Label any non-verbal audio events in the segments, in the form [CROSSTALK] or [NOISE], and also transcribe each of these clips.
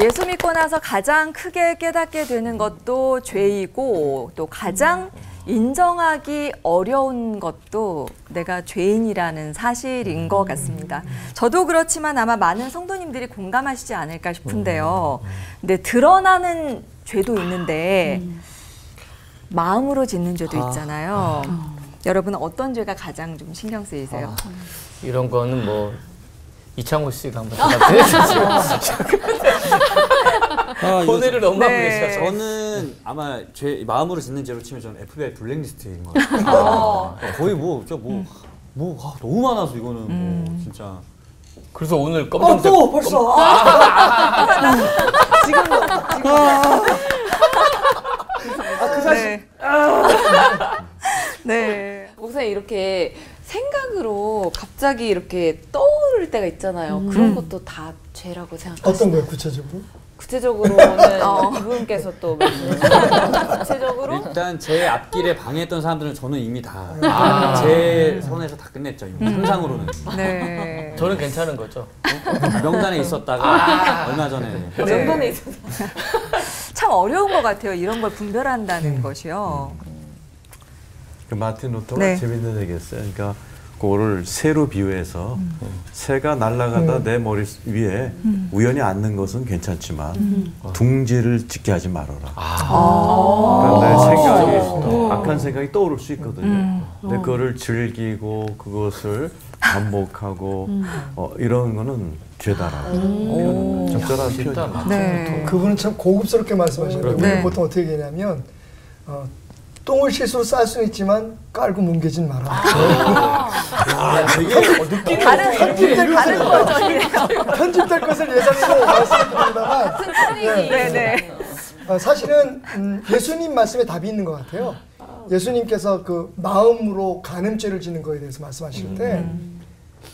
예수 믿고 나서 가장 크게 깨닫게 되는 것도 죄이고 또 가장 인정하기 어려운 것도 내가 죄인이라는 사실인 것 같습니다. 저도 그렇지만 아마 많은 성도님들이 공감하시지 않을까 싶은데요. 근데 드러나는 죄도 있는데 마음으로 짓는 죄도 있잖아요. 여러분 어떤 죄가 가장 좀 신경 쓰이세요? 이런 거는 뭐 이창호 씨가 한번 [LAUGHS] 대답해 주시죠. 아, 번외를 너무 하고 네. 계셔서. 저는 아마 제 마음으로 짓는 죄로 치면 저는 FBI 블랙리스트인 것 같아요. 네, 거의 뭐, 진짜 뭐, 뭐, 아, 너무 많아서 이거는 뭐, 진짜. 그래서 오늘 어, 검정색 또 벌써. 그 사실. 네. 목사님 이렇게 생각으로 갑자기 이렇게 떠오를 때가 있잖아요. 그런 것도 다 죄라고 생각하시나요? 어떤 거요 구체적으로? 구체적으로는 [LAUGHS] 어. 이분께서 또 [LAUGHS] 구체적으로 일단 제 앞길에 방해했던 사람들은 저는 이미 다, 제 선에서 다 끝냈죠. 이미. 상상으로는. 네. 저는 괜찮은 거죠. 명단에 있었다가 얼마 전에. 네. 명단에 있어서 [LAUGHS] 참 어려운 것 같아요. 이런 걸 분별한다는 것이요. 그 마틴 루터가 네. 재밌는 얘기했어요. 그러니까 그거를 새로 비유해서 새가 날아가다 내 머리 위에 우연히 앉는 것은 괜찮지만 둥지를 짓게 하지 말아라. 그러니까 내 생각이 악한 생각이 떠오를 수 있거든요. 근데 그거를 즐기고 그것을 반복하고 어, 이런 거는 죄다라고. 이거는 적절한. 표현. 네. 그분은 참 고급스럽게 말씀하셨는데 네. 우리는 보통 어떻게 얘기하냐면 어, 똥을 실수로 쌀 수는 있지만 깔고 뭉개진 마라. 다른 다른 버전이에요. 편집될 것을 예상해서 말씀드립니다만 네. 네, 네. 어, 사실은 음, 예수님 말씀에 답이 있는 것 같아요. 예수님께서 그 마음으로 간음죄를 지는 거에 대해서 말씀하실 때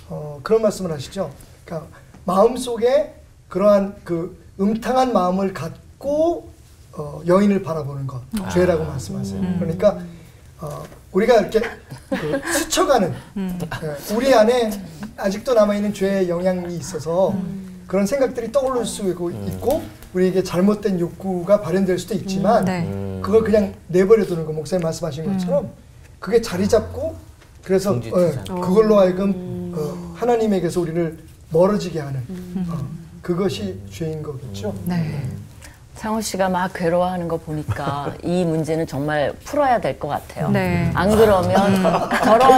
어, 그런 말씀을 하시죠. 그러니까 마음 속에 그러한 그 음탕한 마음을 갖고 어, 여인을 바라보는 것 죄라고 말씀하세요. 그러니까 어, 우리가 이렇게 그 스쳐가는 예, 우리 안에 아직도 남아 있는 죄의 영향이 있어서 그런 생각들이 떠오를 수 있고, 있고 우리에게 잘못된 욕구가 발현될 수도 있지만 네. 그걸 그냥 내버려 두는 거 목사님 말씀하신 것처럼 그게 자리 잡고 그래서 어, 않고. 그걸로 하여금 어, 하나님에게서 우리를 멀어지게 하는 어, 그것이 죄인 거겠죠. 네. 창호 씨가 막 괴로워하는 거 보니까 [LAUGHS] 이 문제는 정말 풀어야 될 것 같아요. 네. 안 그러면 걸어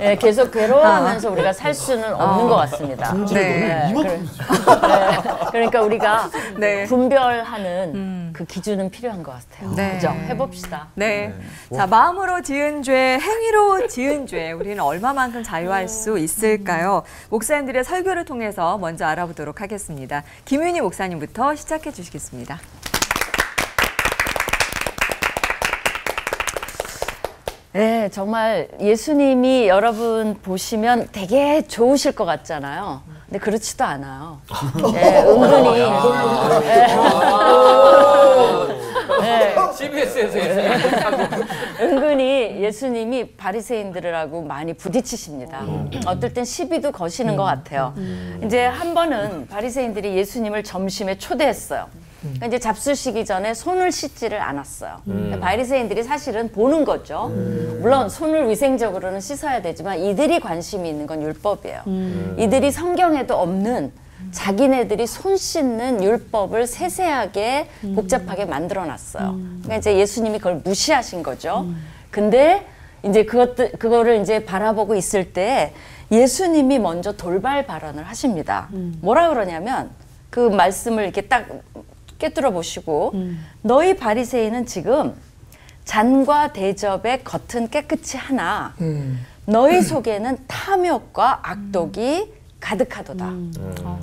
예, 계속 괴로워하면서 우리가 살 수는 없는 것 같습니다. 네. 네. 그러니까 우리가 네. 분별하는 그 기준은 필요한 것 같아요. 네. 그죠? 해봅시다. 네. 자, 마음으로 지은 죄, 행위로 지은 죄, 우리는 얼마만큼 자유할 수 있을까요? 목사님들의 설교를 통해서 먼저 알아보도록 하겠습니다. 김윤희 목사님부터 시작해 주시겠습니다. 네, 정말 예수님이 여러분 보시면 되게 좋으실 것 같잖아요. 근데 그렇지도 않아요. 네, [LAUGHS] 은근히 네, CBS에서 [LAUGHS] 은근히 예수님이 바리새인들하고 많이 부딪히십니다. 어떨 땐 시비도 거시는 것 같아요. 이제 한 번은 바리새인들이 예수님을 점심에 초대했어요. 그러니까 이제 잡수시기 전에 손을 씻지를 않았어요. 그러니까 바리새인들이 사실은 보는 거죠. 물론 손을 위생적으로는 씻어야 되지만 이들이 관심이 있는 건 율법이에요. 이들이 성경에도 없는 자기네들이 손 씻는 율법을 세세하게 복잡하게 만들어 놨어요. 그러니까 이제 예수님이 그걸 무시하신 거죠. 근데 이제 그것들 그거를 이제 바라보고 있을 때 예수님이 먼저 돌발 발언을 하십니다. 뭐라 그러냐면 그 말씀을 이렇게 딱 꿰뚫어 보시고 너희 바리새인은 지금 잔과 대접의 겉은 깨끗이 하나 음. 너희 속에는 탐욕과 악독이 가득하도다.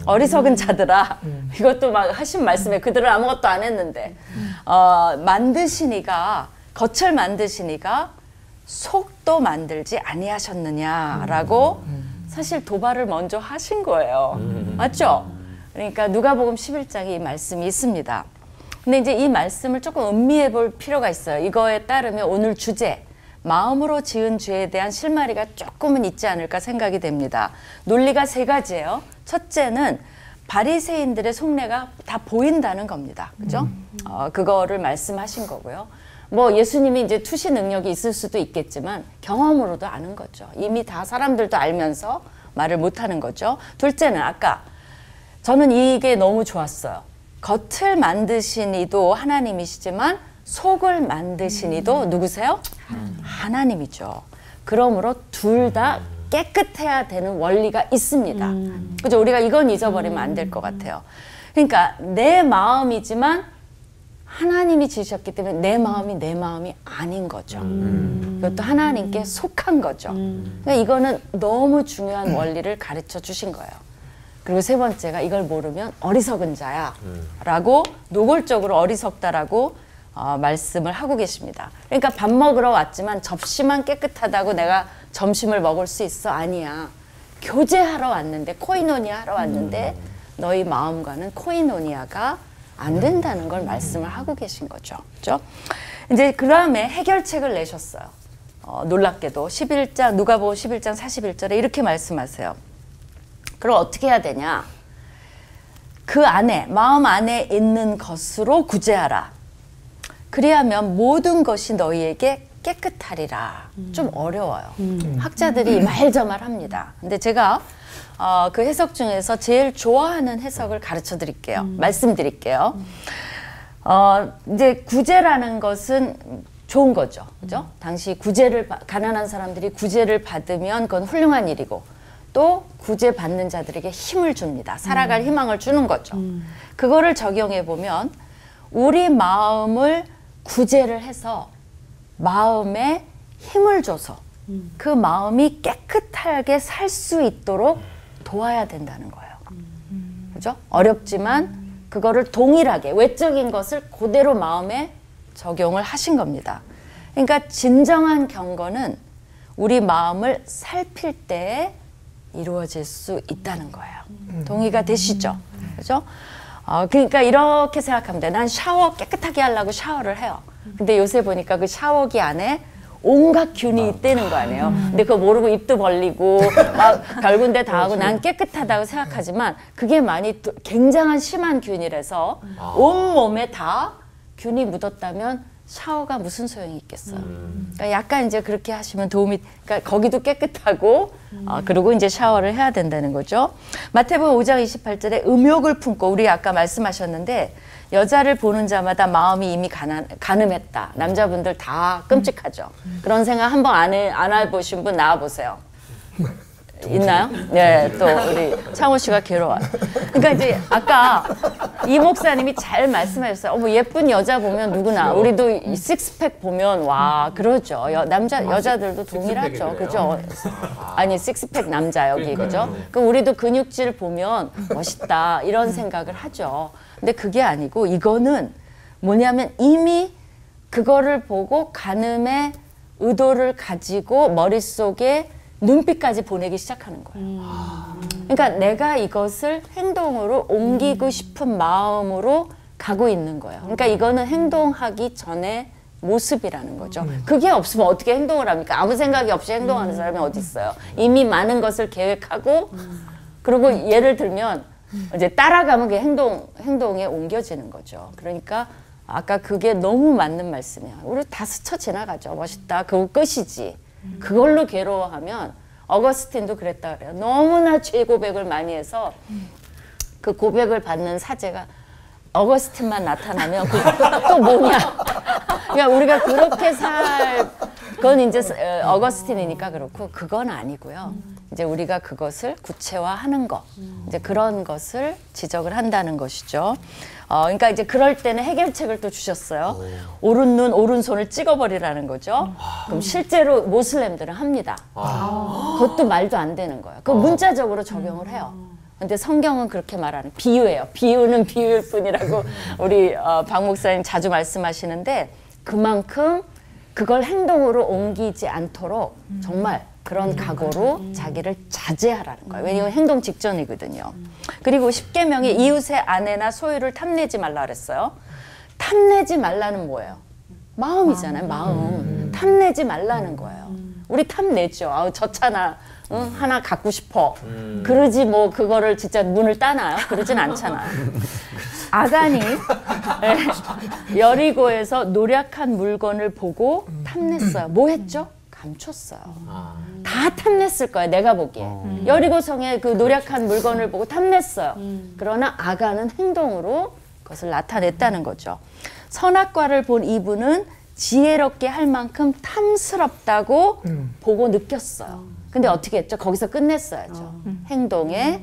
어리석은 자들아. 이것도 막 하신 말씀에 그들은 아무것도 안 했는데 어, 만드시니가 겉을 만드시니가 속도 만들지 아니하셨느냐라고 사실 도발을 먼저 하신 거예요. 맞죠? 그러니까 누가복음 11장에 이 말씀이 있습니다. 근데 이제 이 말씀을 조금 음미해 볼 필요가 있어요. 이거에 따르면 오늘 주제 마음으로 지은 죄에 대한 실마리가 조금은 있지 않을까 생각이 됩니다. 논리가 세 가지예요. 첫째는 바리새인들의 속내가 다 보인다는 겁니다. 그죠? 어, 그거를 말씀하신 거고요. 뭐 예수님이 이제 투시 능력이 있을 수도 있겠지만 경험으로도 아는 거죠. 이미 다 사람들도 알면서 말을 못 하는 거죠. 둘째는 아까 저는 이게 너무 좋았어요. 겉을 만드신 이도 하나님이시지만 속을 만드신 이도 누구세요? 하나님이죠. 그러므로 둘 다 깨끗해야 되는 원리가 있습니다. 그죠? 우리가 이건 잊어버리면 안 될 것 같아요. 그러니까 내 마음이지만 하나님이 지으셨기 때문에 내 마음이 내 마음이 아닌 거죠. 이것도 하나님께 속한 거죠. 그러니까 이거는 너무 중요한 원리를 가르쳐 주신 거예요. 그리고 세 번째가 이걸 모르면 어리석은 자야 라고 노골적으로 어리석다라고 어, 말씀을 하고 계십니다. 그러니까 밥 먹으러 왔지만 접시만 깨끗하다고 내가 점심을 먹을 수 있어? 아니야. 교제하러 왔는데 코이노니아 하러 왔는데 너희 마음과는 코이노니아가 안 된다는 걸 말씀을 하고 계신 거죠. 그죠? 이제 그 다음에 해결책을 내셨어요. 어, 놀랍게도 11장 누가복음 11장 41절에 이렇게 말씀하세요. 그럼 어떻게 해야 되냐? 그 안에 마음 안에 있는 것으로 구제하라. 그리하면 모든 것이 너희에게 깨끗하리라. 좀 어려워요. 학자들이 말저말 합니다. 근데 제가 어, 그 해석 중에서 제일 좋아하는 해석을 가르쳐 드릴게요. 말씀드릴게요. 어, 이제 구제라는 것은 좋은 거죠. 그죠? 당시 구제를, 받- 가난한 사람들이 구제를 받으면 그건 훌륭한 일이고 또 구제 받는 자들에게 힘을 줍니다. 살아갈 희망을 주는 거죠. 그거를 적용해 보면 우리 마음을 구제를 해서 마음에 힘을 줘서 그 마음이 깨끗하게 살 수 있도록 도와야 된다는 거예요. 그죠? 어렵지만 그거를 동일하게 외적인 것을 그대로 마음에 적용을 하신 겁니다. 그러니까 진정한 경건은 우리 마음을 살필 때 이루어질 수 있다는 거예요. 동의가 되시죠? 그죠? 어, 그러니까 이렇게 생각하면 돼. 난 샤워 깨끗하게 하려고 샤워를 해요. 근데 요새 보니까 그 샤워기 안에 온갖 균이 있다는 거 아니에요. 근데 그거 모르고 입도 벌리고 [LAUGHS] 막 별군데 다 하고 난 깨끗하다고 생각하지만 그게 많이 또 굉장한 심한 균이라서 온 몸에 다 균이 묻었다면 샤워가 무슨 소용이 있겠어요. 그러니까 약간 이제 그렇게 하시면 도움이, 그러니까 거기도 깨끗하고, 어, 그리고 이제 샤워를 해야 된다는 거죠. 마태복음 5장 28절에 음욕을 품고, 우리 아까 말씀하셨는데, 여자를 보는 자마다 마음이 이미 가난, 가늠했다. 남자분들 다 끔찍하죠. 그런 생각 한번 안, 해, 안 해보신 분 나와보세요. [LAUGHS] 있나요? 네, 또 우리 창호 씨가 괴로워요. 그러니까 이제 아까 이 목사님이 잘 말씀하셨어요. 어머 예쁜 여자 보면 누구나 우리도 이 식스팩 보면 와 그러죠. 여, 남자 여자들도 동일하죠, 그죠? [LAUGHS] 아니 식스팩 남자 여기 그죠? 그 우리도 근육질 보면 멋있다 이런 생각을 하죠. 근데 그게 아니고 이거는 뭐냐면 이미 그거를 보고 가늠의 의도를 가지고 머릿속에 눈빛까지 보내기 시작하는 거예요. 그러니까 내가 이것을 행동으로 옮기고 싶은 마음으로 가고 있는 거예요. 그러니까 이거는 행동하기 전에 모습이라는 거죠. 그게 없으면 어떻게 행동을 합니까? 아무 생각이 없이 행동하는 사람이 어디 있어요? 이미 많은 것을 계획하고 그리고 예를 들면 이제 따라가면 그게 행동 행동에 옮겨지는 거죠. 그러니까 아까 그게 너무 맞는 말씀이야. 우리 다 스쳐 지나가죠. 멋있다. 그거 끝이지. 그걸로 괴로워하면 어거스틴도 그랬다 그래요. 너무나 죄 고백을 많이 해서 그 고백을 받는 사제가 어거스틴만 나타나면 그 [LAUGHS] 또 뭐냐? 그러니까 우리가 그렇게 살 그건 이제 어, 어거스틴이니까 그렇고 그건 아니고요. 이제 우리가 그것을 구체화하는 것, 이제 그런 것을 지적을 한다는 것이죠. 어, 그러니까 이제 그럴 때는 해결책을 또 주셨어요. 오 른 눈, 오른손을 찍어버리라는 거죠. 그럼 실제로 모슬렘들은 합니다. 그것도 말도 안 되는 거예요. 그 문자적으로 적용을 해요. 근데 성경은 그렇게 말하는 비유예요. 비유는 비유일 뿐이라고 [LAUGHS] 우리 어, 박 목사님 자주 말씀하시는데 그만큼 그걸 행동으로 옮기지 않도록 정말 그런 각오로 자기를 자제하라는 거예요. 왜냐하면 행동 직전이거든요. 그리고 십계명에 이웃의 아내나 소유를 탐내지 말라 그랬어요. 탐내지 말라는 뭐예요? 마음이잖아요. 마음. 탐내지 말라는 거예요. 우리 탐내죠. 아우 저 차나 응? 하나 갖고 싶어. 그러지 뭐 그거를 진짜 문을 따나요? 그러진 않잖아요. [LAUGHS] 아간이 [LAUGHS] 예, 여리고에서 노력한 물건을 보고 탐냈어요. 뭐 했죠? 감췄어요. 아. 다 탐냈을 거야 내가 보기에 여리고성의 그 노력한 물건을 보고 탐냈어요. 그러나 아가는 행동으로 그것을 나타냈다는 거죠. 선악과를 본 이분은 지혜롭게 할 만큼 탐스럽다고 보고 느꼈어요. 근데 어떻게 했죠? 거기서 끝냈어야죠. 행동에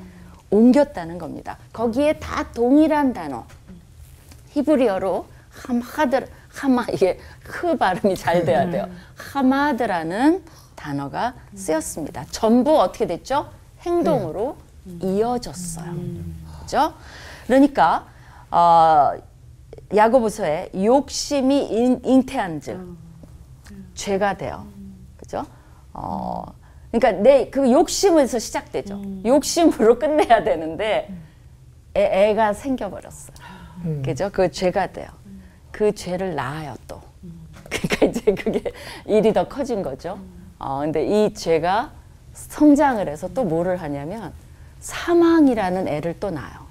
옮겼다는 겁니다. 거기에 다 동일한 단어. 히브리어로 하마드 하마 이게 흐 발음이 잘 돼야 돼요. 하마드라는 단어가 쓰였습니다. 전부 어떻게 됐죠? 행동으로 이어졌어요. 그죠? 그러니까 어, 야고보서에 욕심이 인, 잉태한즉 죄가 돼요. 그죠? 어, 그러니까 내 그 욕심에서 시작되죠. 욕심으로 끝내야 되는데 애, 애가 생겨버렸어요. 그죠? 그 죄가 돼요. 그 죄를 낳아요 또. 그러니까 이제 그게 일이 더 커진 거죠. 어, 근데 이 죄가 성장을 해서 또 뭐를 하냐면 사망이라는 애를 또 낳아요.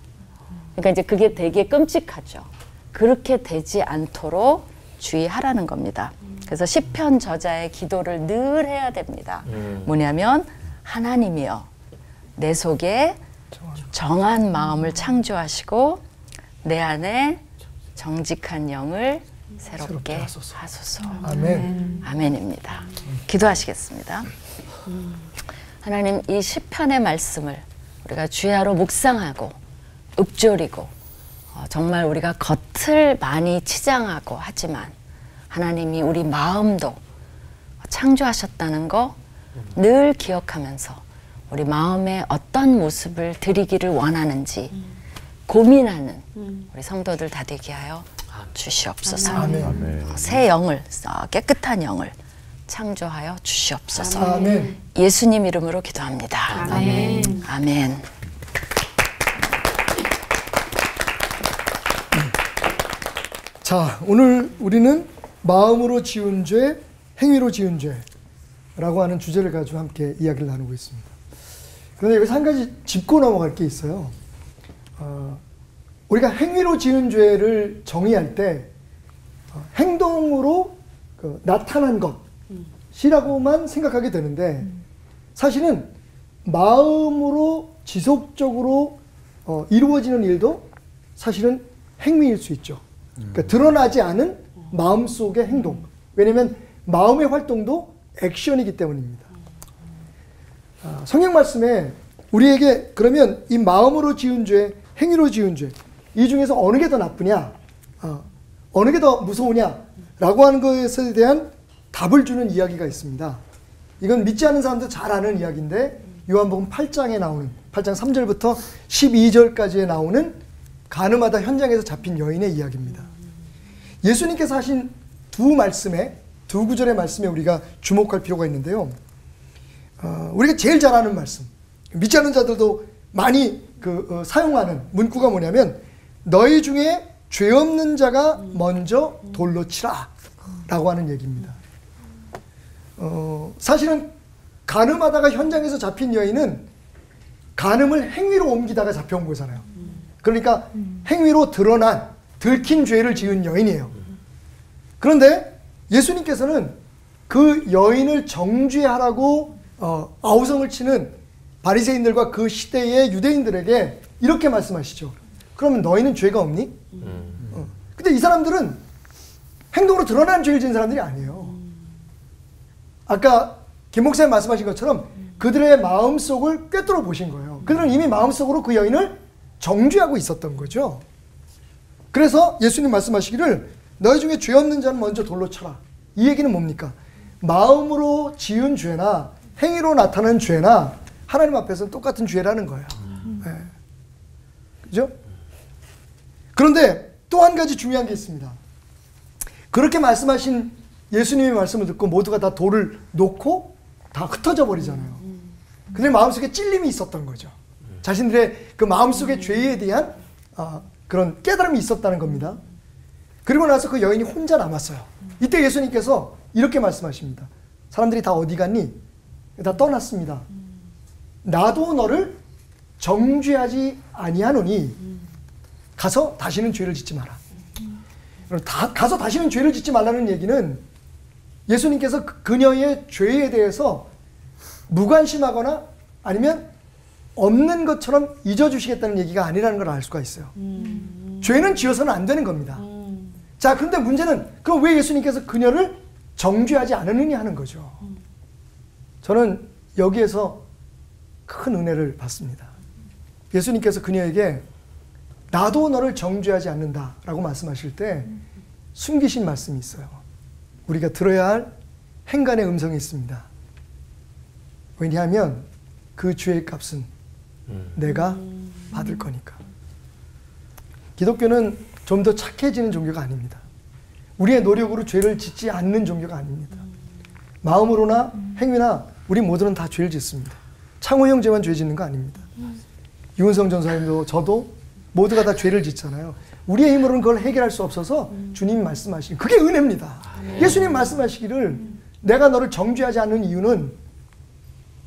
그러니까 이제 그게 되게 끔찍하죠. 그렇게 되지 않도록 주의하라는 겁니다. 그래서 시편 저자의 기도를 늘 해야 됩니다. 뭐냐면 하나님이여 내 속에 정한 마음을 창조하시고 내 안에 정직한 영을 새롭게 새롭게 하소서. 하소서. 아멘. 아멘입니다. 기도하시겠습니다. 하나님 이 시편의 말씀을 우리가 주야로 묵상하고 읊조리고 어, 정말 우리가 겉을 많이 치장하고 하지만 하나님이 우리 마음도 창조하셨다는 거 늘 기억하면서 우리 마음에 어떤 모습을 드리기를 원하는지 고민하는 우리 성도들 다 되게 하여 주시옵소서. 아멘. 아멘. 어, 새 영을 어, 깨끗한 영을 창조하여 주시옵소서. 아멘. 예수님 이름으로 기도합니다. 아멘. 아멘. 자, 오늘 우리는 마음으로 지은 죄, 행위로 지은 죄라고 하는 주제를 가지고 함께 이야기를 나누고 있습니다. 그런데 여기서 한 가지 짚고 넘어갈 게 있어요. 어, 우리가 행위로 지은 죄를 정의할 때 어, 행동으로 그 나타난 것이라고만 생각하게 되는데 사실은 마음으로 지속적으로 어, 이루어지는 일도 사실은 행위일 수 있죠. 그러니까 드러나지 않은 마음 속의 행동. 왜냐하면 마음의 활동도 액션이기 때문입니다. 아, 성경 말씀에 우리에게 그러면 이 마음으로 지은 죄, 행위로 지은 죄, 이 중에서 어느 게 더 나쁘냐, 어, 어느 게 더 무서우냐라고 하는 것에 대한 답을 주는 이야기가 있습니다. 이건 믿지 않는 사람도 잘 아는 이야기인데 요한복음 8장에 나오는 8장 3절부터 12절까지에 나오는 가늠하다 현장에서 잡힌 여인의 이야기입니다. 예수님께서 하신 두 말씀에 두 구절의 말씀에 우리가 주목할 필요가 있는데요. 어, 우리가 제일 잘 아는 말씀, 믿지 않는 자들도 많이 그 어, 사용하는 문구가 뭐냐면 너희 중에 죄 없는 자가 먼저 돌로 치라 라고 하는 얘기입니다. 어, 사실은 간음하다가 현장에서 잡힌 여인은 간음을 행위로 옮기다가 잡혀온 거잖아요. 그러니까 행위로 드러난 들킨 죄를 지은 여인이에요. 그런데 예수님께서는 그 여인을 정죄하라고 어, 아우성을 치는 바리새인들과 그 시대의 유대인들에게 이렇게 말씀하시죠. 그러면 너희는 죄가 없니? 어. 근데 이 사람들은 행동으로 드러난 죄를 지은 사람들이 아니에요. 아까 김 목사님 말씀하신 것처럼 그들의 마음 속을 꿰뚫어 보신 거예요. 그들은 이미 마음 속으로 그 여인을 정죄하고 있었던 거죠. 그래서 예수님 말씀하시기를 너희 중에 죄 없는 자는 먼저 돌로 쳐라. 이 얘기는 뭡니까? 마음으로 지은 죄나 행위로 나타난 죄나 하나님 앞에서는 똑같은 죄라는 거예요. 네. 그죠? 그런데 또 한 가지 중요한 게 있습니다. 그렇게 말씀하신 예수님의 말씀을 듣고 모두가 다 돌을 놓고 다 흩어져 버리잖아요. 근데 마음속에 찔림이 있었던 거죠. 자신들의 그 마음속의 죄에 대한 아, 그런 깨달음이 있었다는 겁니다. 그리고 나서 그 여인이 혼자 남았어요. 이때 예수님께서 이렇게 말씀하십니다. 사람들이 다 어디 갔니? 다 떠났습니다. 나도 너를 정죄하지 아니하노니 가서 다시는 죄를 짓지 마라. 다, 가서 다시는 죄를 짓지 말라는 얘기는 예수님께서 그- 그녀의 죄에 대해서 무관심하거나 아니면 없는 것처럼 잊어주시겠다는 얘기가 아니라는 걸 알 수가 있어요. 죄는 지어서는 안 되는 겁니다. 자, 그런데 문제는 그럼 왜 예수님께서 그녀를 정죄하지 않으느냐 하는 거죠. 저는 여기에서 큰 은혜를 받습니다. 예수님께서 그녀에게 나도 너를 정죄하지 않는다라고 말씀하실 때 숨기신 말씀이 있어요. 우리가 들어야 할 행간의 음성이 있습니다. 왜냐하면 그 죄의 값은 내가 받을 거니까. 기독교는 좀 더 착해지는 종교가 아닙니다. 우리의 노력으로 죄를 짓지 않는 종교가 아닙니다. 마음으로나 행위나 우리 모두는 다 죄를 짓습니다. 창호 형제만 죄 짓는 거 아닙니다. 유은성 전사님도 저도 모두가 다 죄를 짓잖아요. 우리의 힘으로는 그걸 해결할 수 없어서 주님 말씀하신 그게 은혜입니다. 예수님 말씀하시기를 내가 너를 정죄하지 않는 이유는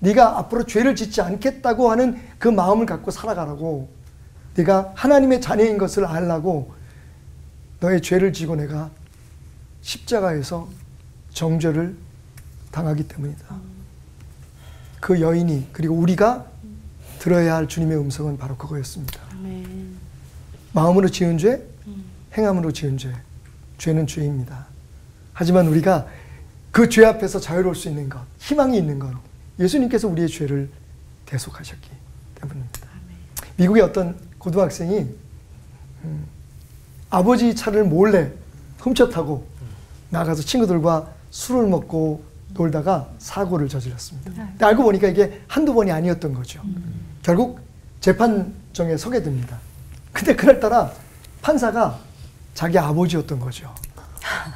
네가 앞으로 죄를 짓지 않겠다고 하는 그 마음을 갖고 살아가라고 네가 하나님의 자녀인 것을 알라고 너의 죄를 지고 내가 십자가에서 정죄를 당하기 때문이다. 그 여인이 그리고 우리가 들어야 할 주님의 음성은 바로 그거였습니다. 마음으로 지은 죄, 행함으로 지은 죄, 죄는 죄입니다. 하지만 우리가 그 죄 앞에서 자유로울 수 있는 것, 희망이 있는 건 예수님께서 우리의 죄를 대속하셨기 때문입니다. 미국의 어떤 고등학생이 음, 아버지 차를 몰래 훔쳐 타고 나가서 친구들과 술을 먹고 놀다가 사고를 저질렀습니다. 근데 알고 보니까 이게 한두 번이 아니었던 거죠. 결국 재판정에 서게 됩니다. 근데 그날따라 판사가 자기 아버지였던 거죠.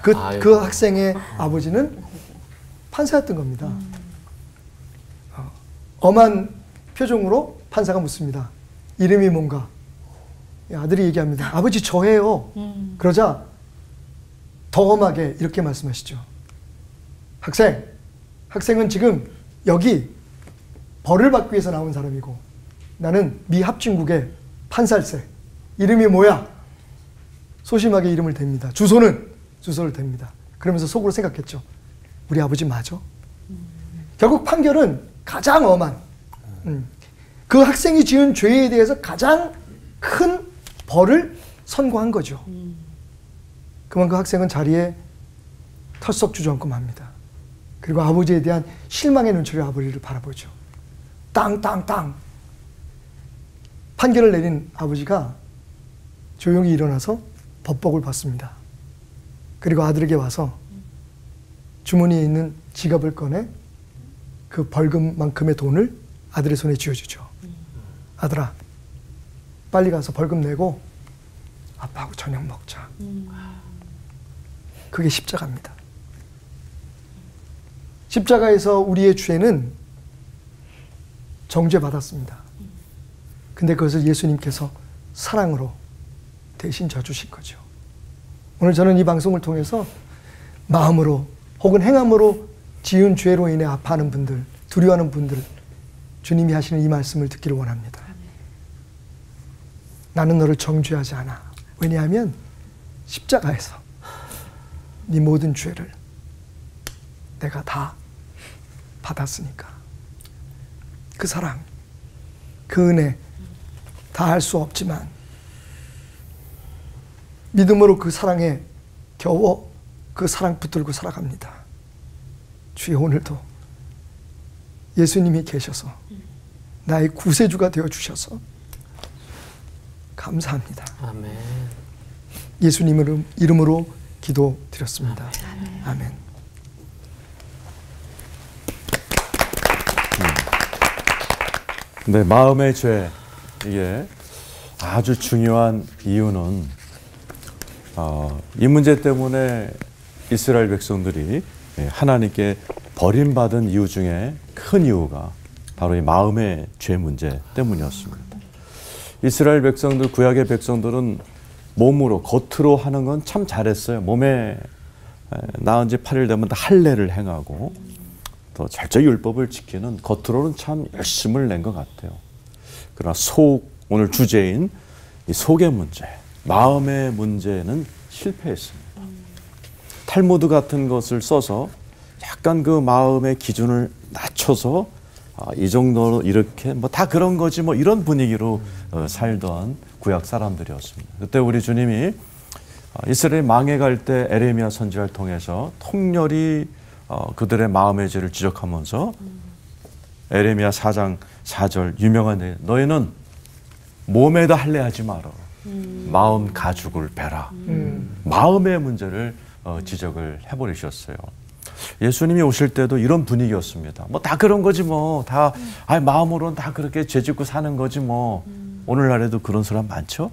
그, 아이고. 그 학생의 아버지는 판사였던 겁니다. 어, 엄한 표정으로 판사가 묻습니다. 이름이 뭔가? 이 아들이 얘기합니다. 아버지 저예요. 그러자 더 험하게 이렇게 말씀하시죠. 학생, 학생은 지금 여기 벌을 받기 위해서 나온 사람이고 나는 미 합중국의 판살세. 이름이 뭐야? 소심하게 이름을 댑니다. 주소는 주소를 댑니다. 그러면서 속으로 생각했죠. 우리 아버지 맞아? 결국 판결은 가장 엄한 음, 그 학생이 지은 죄에 대해서 가장 큰 벌을 선고한 거죠. 그만 그 학생은 자리에 털썩 주저앉고 맙니다. 그리고 아버지에 대한 실망의 눈초리 아버지를 바라보죠. 땅 땅 땅 판결을 내린 아버지가 조용히 일어나서 법복을 받습니다. 그리고 아들에게 와서 주머니에 있는 지갑을 꺼내 그 벌금만큼의 돈을 아들의 손에 쥐어주죠. 아들아, 빨리 가서 벌금 내고 아빠하고 저녁 먹자. 그게 십자가입니다. 십자가에서 우리의 죄는 정죄받았습니다. 근데 그것을 예수님께서 사랑으로 대신 져주신 거죠. 오늘 저는 이 방송을 통해서 마음으로 혹은 행함으로 지은 죄로 인해 아파하는 분들, 두려워하는 분들, 주님이 하시는 이 말씀을 듣기를 원합니다. 나는 너를 정죄하지 않아. 왜냐하면 십자가에서 네 모든 죄를 내가 다 받았으니까. 그 사랑, 그 은혜 다 할 수 없지만 믿음으로 그 사랑에 겨워 그 사랑 붙들고 살아갑니다. 주여 오늘도 예수님이 계셔서 나의 구세주가 되어 주셔서 감사합니다. 아멘. 예수님 이름, 이름으로 기도드렸습니다. 아멘. 네, 마음의 죄 이게 아주 중요한 이유는 어, 이 문제 때문에 이스라엘 백성들이 예, 하나님께 버림받은 이유 중에 큰 이유가 바로 이 마음의 죄 문제 때문이었습니다. 이스라엘 백성들 구약의 백성들은 몸으로 겉으로 하는 건 참 잘했어요. 몸에 에, 나은 지 8일 되면 다 할례를 행하고 또 철저히 율법을 지키는 겉으로는 참 열심을 낸 것 같아요. 그러나 속 오늘 주제인 이 속의 문제, 마음의 문제는 실패했습니다. 탈무드 같은 것을 써서 약간 그 마음의 기준을 낮춰서 아, 이 정도로 이렇게 뭐 다 그런 거지 뭐 이런 분위기로 어, 살던 구약 사람들이었습니다. 그때 우리 주님이 어, 이스라엘 망해갈 때 에레미야 선지자를 통해서 통렬히 어, 그들의 마음의 죄를 지적하면서 에레미야 4장 4절 유명한 데 너희는 몸에다 할례 하지 마라. 마음 가죽을 베라. 마음의 문제를 어, 지적을 해버리셨어요. 예수님이 오실 때도 이런 분위기였습니다. 뭐 다 그런 거지 뭐. 다 아니 마음으로는 다 그렇게 죄 짓고 사는 거지 뭐. 오늘날에도 그런 사람 많죠?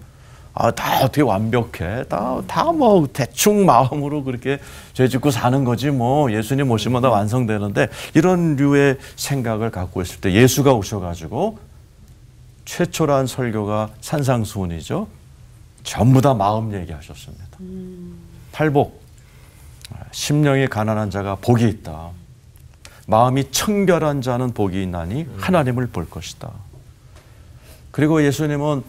아, 다 어떻게 완벽해. 다, 다 뭐, 대충 마음으로 그렇게 죄 짓고 사는 거지 뭐. 예수님 오시면 다 완성되는데, 이런 류의 생각을 갖고 있을 때 예수가 오셔가지고, 최초란 설교가 산상수훈이죠. 전부 다 마음 얘기하셨습니다. 탈복. 심령이 가난한 자가 복이 있다. 마음이 청결한 자는 복이 있나니 하나님을 볼 것이다. 그리고 예수님은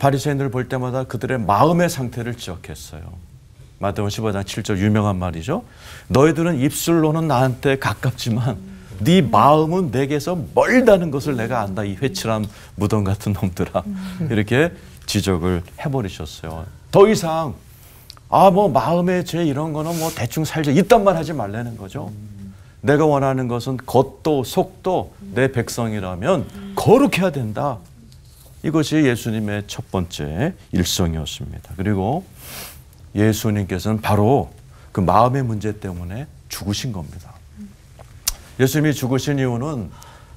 바리새인들을 볼 때마다 그들의 마음의 상태를 지적했어요. 마태복음 15장 7절 유명한 말이죠. 너희들은 입술로는 나한테 가깝지만 네 마음은 내게서 멀다는 것을 내가 안다. 이 회칠한 무덤 같은 놈들아. 이렇게 지적을 해버리셨어요. 더 이상 아 뭐 마음의 죄 이런 거는 뭐 대충 살자 이딴 말 하지 말라는 거죠. 내가 원하는 것은 겉도 속도 내 백성이라면 거룩해야 된다. 이것이 예수님의 첫 번째 일성이었습니다. 그리고 예수님께서는 바로 그 마음의 문제 때문에 죽으신 겁니다. 예수님이 죽으신 이유는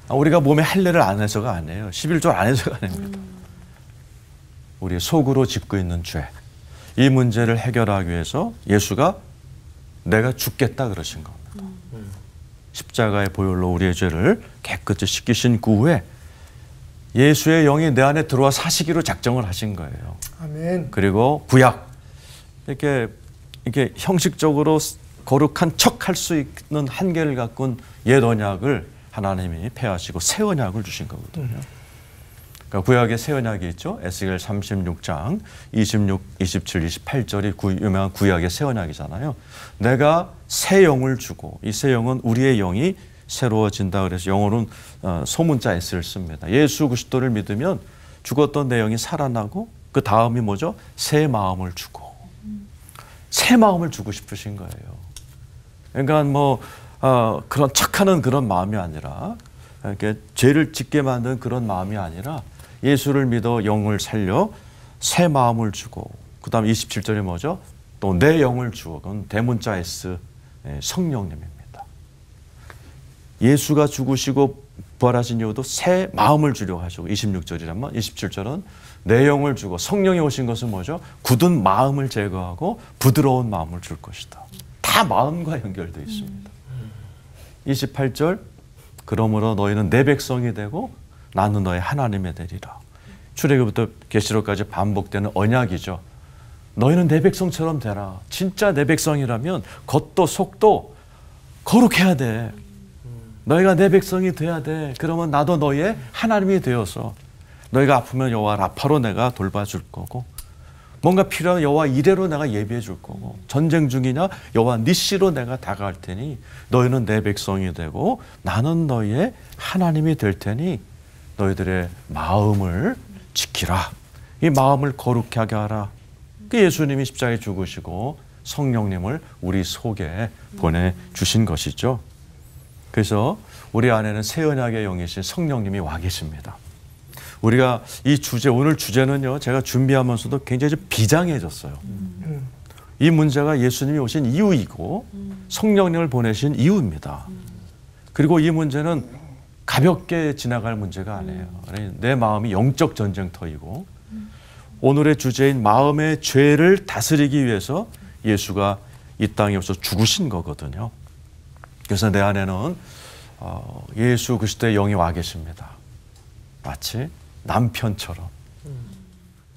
우리가 몸에 할례를 안 해서가 아니에요. 11조 안 해서가 아닙니다. 우리 속으로 짚고 있는 죄. 이 문제를 해결하기 위해서 예수가 내가 죽겠다 그러신 겁니다. 십자가의 보혈로 우리의 죄를 깨끗이 씻기신 그 후에 예수의 영이 내 안에 들어와 사시기로 작정을 하신 거예요. 아멘. 그리고 구약 이렇게 이렇게 형식적으로 거룩한 척 할 수 있는 한계를 갖고 옛 언약을 하나님이 폐하시고 새 언약을 주신 거거든요. 그러니까 구약에 새 언약이 있죠. 에스겔 36장 26, 27, 28절이 구, 유명한 구약의 새 언약이잖아요. 내가 새 영을 주고 이 새 영은 우리의 영이 새로워진다 그래서 영어로는 어, 소문자 S를 씁니다. 예수 그리스도를 믿으면 죽었던 내 영이 살아나고 그 다음이 뭐죠? 새 마음을 주고 새 마음을 주고 싶으신 거예요. 그러니까 뭐 어, 그런 착하는 그런 마음이 아니라 이렇게 죄를 짓게 만든 그런 마음이 아니라 예수를 믿어 영을 살려 새 마음을 주고 그다음 27절이 뭐죠? 또 내 영을 주어 그건 대문자 S 예, 성령님입니다. 예수가 죽으시고 부활하신 이유도 새 마음을 주려고 하시고 26절이라면 27절은 내 영을 주고 성령이 오신 것은 뭐죠? 굳은 마음을 제거하고 부드러운 마음을 줄 것이다. 다 마음과 연결되어 있습니다. 28절 그러므로 너희는 내 백성이 되고 나는 너의 하나님이 되리라. 출애굽부터 계시록까지 반복되는 언약이죠. 너희는 내 백성처럼 되라. 진짜 내 백성이라면 겉도 속도 거룩해야 돼. 너희가 내 백성이 돼야 돼. 그러면 나도 너희의 하나님이 되어서 너희가 아프면 여호와 라파로 내가 돌봐줄 거고 뭔가 필요한 여호와 이래로 내가 예비해 줄 거고 전쟁 중이냐 여호와 니시로 내가 다가갈 테니 너희는 내 백성이 되고 나는 너희의 하나님이 될 테니 너희들의 마음을 지키라. 이 마음을 거룩하게 하라. 그 예수님이 십자가에 죽으시고 성령님을 우리 속에 보내 주신 것이죠. 그래서 우리 안에는 새 언약의 영이신 성령님이 와 계십니다. 우리가 이 주제 오늘 주제는요. 제가 준비하면서도 굉장히 좀 비장해졌어요. 이 문제가 예수님이 오신 이유이고 성령님을 보내신 이유입니다. 그리고 이 문제는 가볍게 지나갈 문제가 아니에요. 내 마음이 영적 전쟁터이고 오늘의 주제인 마음의 죄를 다스리기 위해서 예수가 이 땅에 오셔 죽으신 거거든요. 그래서 내 안에는 어, 예수 그리스도의 영이 와 계십니다. 마치 남편처럼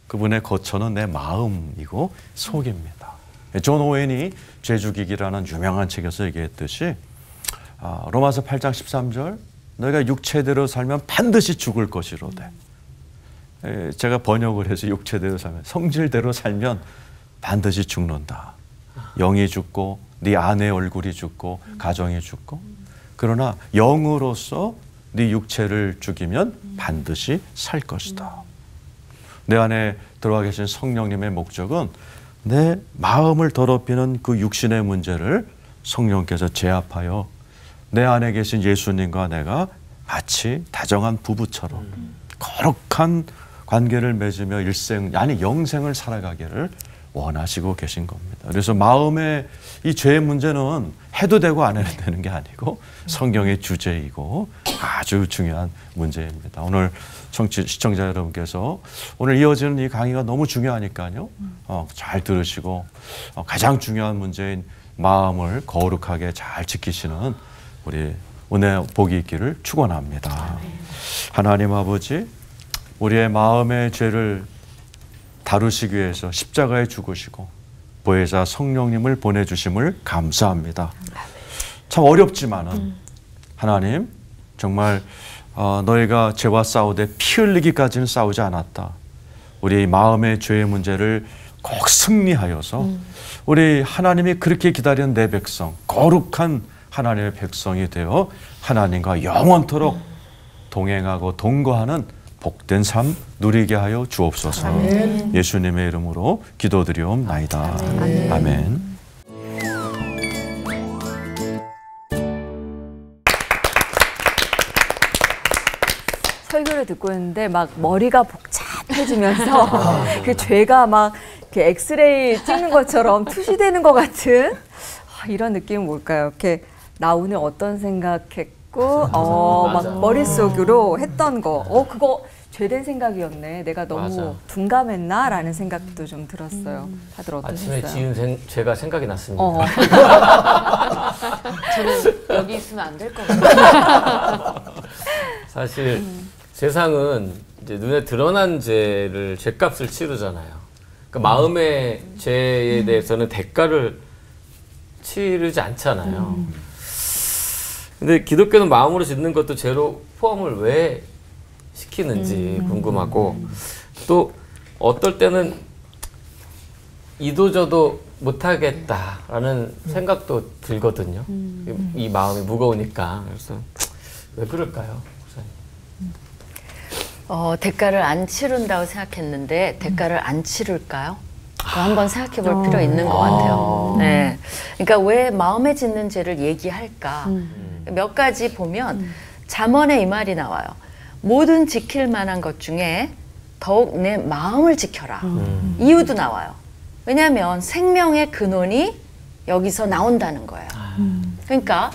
그분의 거처는 내 마음이고 속입니다. 존 오웬이 죄죽이기라는 유명한 책에서 얘기했듯이 아, 로마서 8장 13절 너희가 육체대로 살면 반드시 죽을 것이로되 에, 제가 번역을 해서 육체대로 살면 성질대로 살면 반드시 죽는다. 영이 죽고 네 아내 얼굴이 죽고 가정이 죽고 그러나 영으로서 네 육체를 죽이면 반드시 살 것이다. 내 안에 들어와 계신 성령님의 목적은 내 마음을 더럽히는 그 육신의 문제를 성령께서 제압하여 내 안에 계신 예수님과 내가 마치 다정한 부부처럼 거룩한 관계를 맺으며 일생 아니 영생을 살아가기를 원하시고 계신 겁니다. 그래서 마음의 이 죄의 문제는 해도 되고 안 해도 되는 게 아니고 성경의 주제이고 아주 중요한 문제입니다. 오늘 청취, 시청자 여러분께서 오늘 이어지는 이 강의가 너무 중요하니까요. 어, 잘 들으시고 어, 가장 중요한 문제인 마음을 거룩하게 잘 지키시는 우리 은혜 복이 있기를 축원합니다. 하나님 아버지 우리의 마음의 죄를 다루시기 위해서 십자가에 죽으시고 보혜자 성령님을 보내주심을 감사합니다. 참 어렵지만은 하나님 정말 어, 너희가 죄와 싸우되 피 흘리기까지는 싸우지 않았다. 우리 마음의 죄의 문제를 꼭 승리하여서 우리 하나님이 그렇게 기다리는 내 백성 거룩한 하나님의 백성이 되어 하나님과 영원토록 동행하고 동거하는 복된 삶 누리게 하여 주옵소서. 아멘. 예수님의 이름으로 기도드리옵나이다. 아멘. 설교를 듣고 있는데 막 머리가 복잡해지면서 [LAUGHS] [LAUGHS] 그 죄가 막 이렇게 엑스레이 찍는 것처럼 투시되는 것 같은 아, 이런 느낌은 뭘까요? 이렇게 나 오늘 어떤 생각했 고 어. 막 머릿속으로 했던 거. 어, 그거 죄된 생각이었네. 내가 너무 맞아. 둔감했나라는 생각도 좀 들었어요. 다들 아침에 어떠셨어요? 지은 생, 제가 생각이 났습니다. 어. [LAUGHS] 저는 여기 있으면 안 될 것 같아요. 사실 세상은 이제 눈에 드러난 죄를 죄값을 치르잖아요. 그러니까 마음의 죄에 대해서는 대가를 치르지 않잖아요. 근데 기독교는 마음으로 짓는 것도 죄로 포함을 왜 시키는지 궁금하고 또 어떨 때는 이도저도 못하겠다라는 생각도 들거든요. 이 마음이 무거우니까 그래서 왜 그럴까요? 어, 대가를 안 치른다고 생각했는데 대가를 안 치를까요? 그거 한번 생각해 볼 필요 있는 것 같아요. 네. 그러니까 왜 마음에 짓는 죄를 얘기할까? 몇 가지 보면 잠언에 이 말이 나와요. 모든 지킬 만한 것 중에 더욱 내 마음을 지켜라. 이유도 나와요. 왜냐하면 생명의 근원이 여기서 나온다는 거예요. 그러니까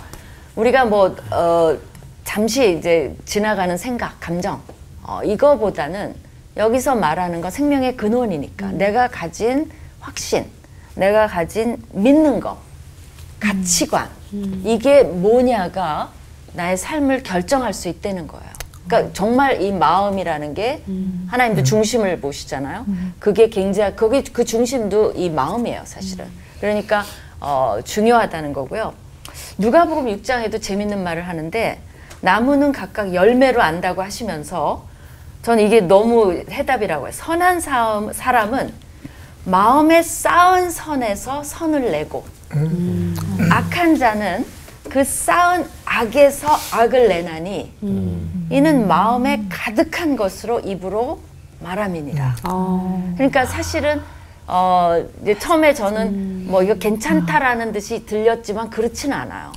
우리가 뭐 어, 잠시 이제 지나가는 생각, 감정 어, 이거보다는 여기서 말하는 건 생명의 근원이니까. 내가 가진 확신, 내가 가진 믿는 거, 가치관. 이게 뭐냐가 나의 삶을 결정할 수 있다는 거예요. 그러니까 정말 이 마음이라는 게 하나님도 중심을 보시잖아요. 그게 굉장히 그게 그 중심도 이 마음이에요, 사실은. 그러니까 어, 중요하다는 거고요. 누가복음 6장에도 재밌는 말을 하는데 나무는 각각 열매로 안다고 하시면서 저는 이게 너무 해답이라고 해요. 선한 사람, 사람은 마음에 쌓은 선에서 선을 내고 악한 자는 그 쌓은 악에서 악을 내나니 이는 마음에 가득한 것으로 입으로 말함이니라. 그러니까 사실은 어 이제 처음에 저는 뭐 이거 괜찮다라는 듯이 들렸지만 그렇지는 않아요.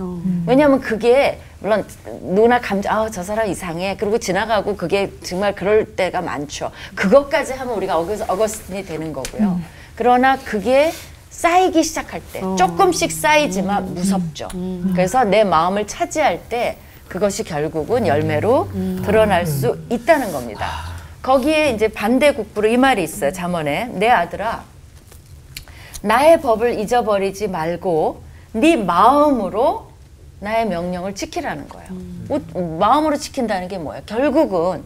왜냐하면 그게 물론 누나 감정 아저 사람 이상해 그리고 지나가고 그게 정말 그럴 때가 많죠. 그것까지 하면 우리가 어거, 어거스틴이 되는 거고요. 그러나 그게 쌓이기 시작할 때 조금씩 쌓이지만 무섭죠. 그래서 내 마음을 차지할 때 그것이 결국은 열매로 드러날 수 있다는 겁니다. 거기에 이제 반대 국부로 이 말이 있어요. 잠언에 내 아들아 나의 법을 잊어버리지 말고 네 마음으로 나의 명령을 지키라는 거예요. 우- 마음으로 지킨다는 게 뭐예요? 결국은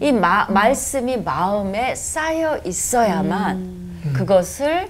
이 마- 말씀이 마음에 쌓여 있어야만 그것을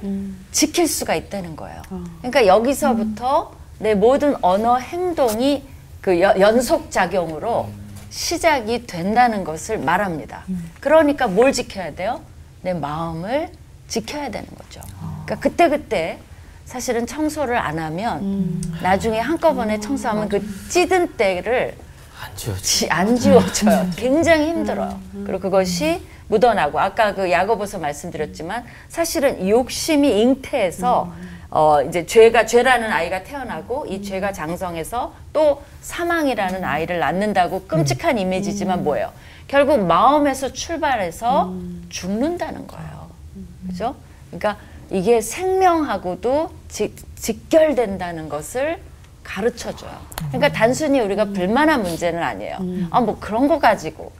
지킬 수가 있다는 거예요. 그러니까 여기서부터 내 모든 언어 행동이 그 여- 연속 작용으로 시작이 된다는 것을 말합니다. 그러니까 뭘 지켜야 돼요? 내 마음을 지켜야 되는 거죠. 그러니까 그때 그때 사실은 청소를 안 하면 나중에 한꺼번에 청소하면 그 찌든 때를 안 지워지. 지- 안 지워져요. 굉장히 힘들어요. 그리고 그것이 묻어나고 아까 그 야고보서 말씀드렸지만 사실은 이 욕심이 잉태해서 어 이제 죄가 죄라는 아이가 태어나고 이 죄가 장성해서 또 사망이라는 아이를 낳는다고 끔찍한 이미지지만 뭐예요? 결국 마음에서 출발해서 죽는다는 거예요. 그죠? 그러니까 이게 생명하고도 지- 직결된다는 것을 가르쳐 줘요. 그러니까 단순히 우리가 불만한 문제는 아니에요. 아, 뭐 그런 거 가지고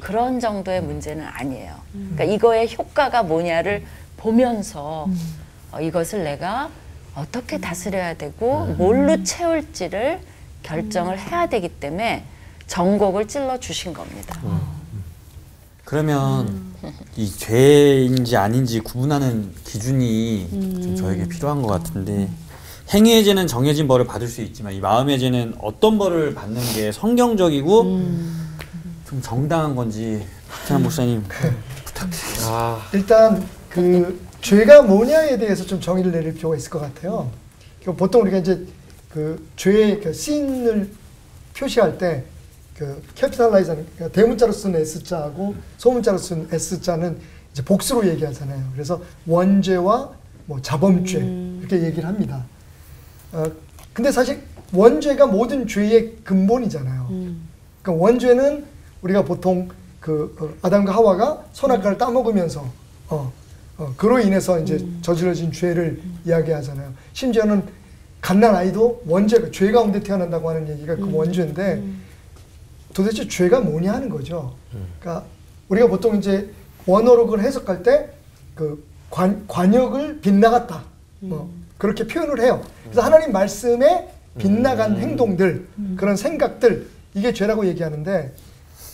그런 정도의 문제는 아니에요. 그러니까 이거의 효과가 뭐냐를 보면서 어, 이것을 내가 어떻게 다스려야 되고 뭘로 채울지를 결정을 해야 되기 때문에 전곡을 찔러 주신 겁니다. 그러면 이 죄인지 아닌지 구분하는 기준이 좀 저에게 필요한 것 같은데 행위의 죄는 정해진 벌을 받을 수 있지만 이 마음의 죄는 어떤 벌을 받는 게 성경적이고 좀 정당한 건지 박찬환 목사님 부탁드리겠습니다. 아, 일단 그 죄가 뭐냐에 대해서 좀 정의를 내릴 필요가 있을 것 같아요. 그 보통 우리가 이제 그 죄의 그 씬을 표시할 때 그 캐피탈라이즈하는 그러니까 대문자로 쓴 S자하고 소문자로 쓴 S자는 이제 복수로 얘기하잖아요. 그래서 원죄와 뭐 자범죄 이렇게 얘기를 합니다. 어, 근데 사실 원죄가 모든 죄의 근본이잖아요. 그러니까 원죄는 우리가 보통 그 어, 아담과 하와가 선악과를 따먹으면서 어, 어, 그로 인해서 이제 저질러진 죄를 이야기하잖아요. 심지어는 갓난 아이도 원죄가 죄 가운데 태어난다고 하는 얘기가 그 원죄인데 도대체 죄가 뭐냐 하는 거죠. 그러니까 우리가 보통 이제 원어로 그걸 해석할 때 그 관역을 빗나갔다. 뭐 그렇게 표현을 해요. 그래서 하나님 말씀에 빗나간 행동들, 그런 생각들 이게 죄라고 얘기하는데